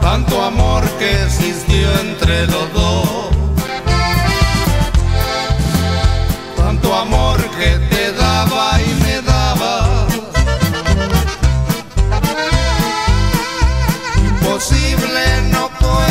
Tanto amor que existió entre los dos. imposible no puedo.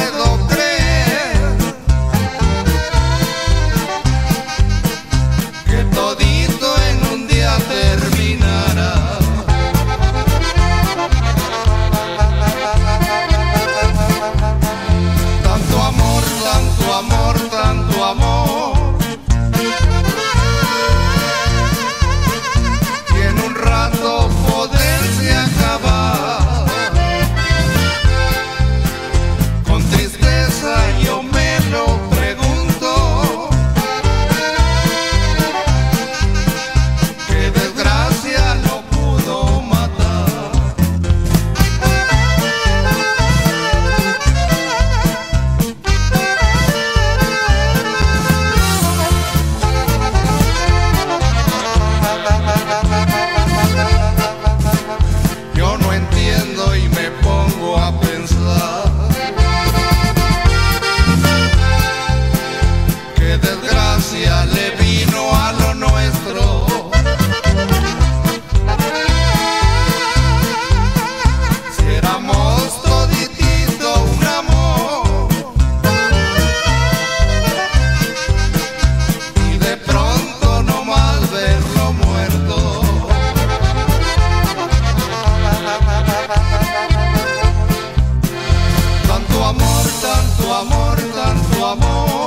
amor.